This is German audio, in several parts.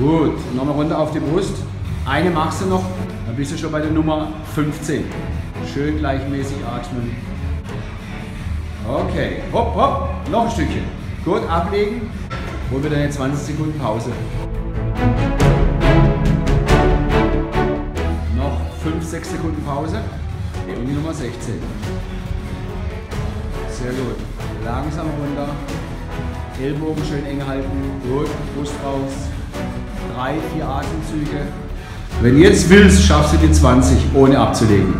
Gut, nochmal runter auf die Brust. Eine machst du noch, dann bist du schon bei der Nummer 15. Schön gleichmäßig atmen. Okay, hopp, hopp, noch ein Stückchen. Gut, ablegen. Holen wir dann jetzt 20 Sekunden Pause. Noch 5, 6 Sekunden Pause. Und die Nummer 16. Sehr gut. Langsam runter. Ellbogen schön eng halten. Gut, Brust raus. Drei, vier Atemzüge. Wenn du jetzt willst, schaffst du die 20 ohne abzulegen.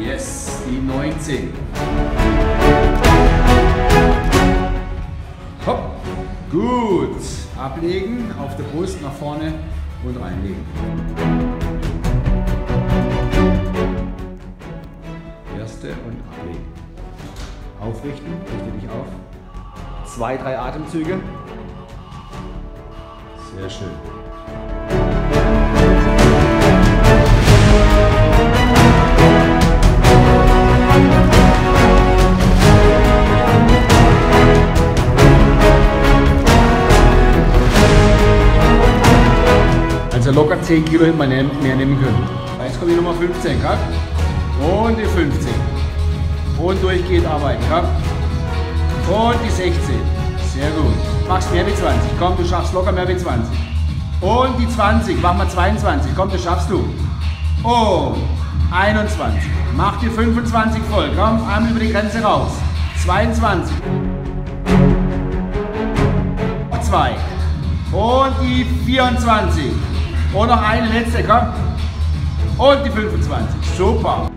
Yes, die 19. Hopp. Gut. Ablegen, auf der Brust nach vorne und reinlegen. Erste und ablegen. Aufrichten, richte dich auf. Zwei, drei Atemzüge. Sehr schön. Also locker 10 Kilo hätte man mehr nehmen können. Jetzt kommt die Nummer 15, gell? Und die 15. Und durchgehend arbeiten, gell? Und die 16. Sehr gut. Machst mehr wie 20. Komm, du schaffst locker mehr wie 20. Und die 20. Mach mal 22. Komm, das schaffst du. Und 21. Mach die 25 voll. Komm, einmal über die Grenze raus. 22. 2. Und die 24. Und noch eine letzte, komm. Und die 25. Super.